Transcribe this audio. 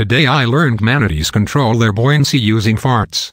Today I learned manatees control their buoyancy using farts.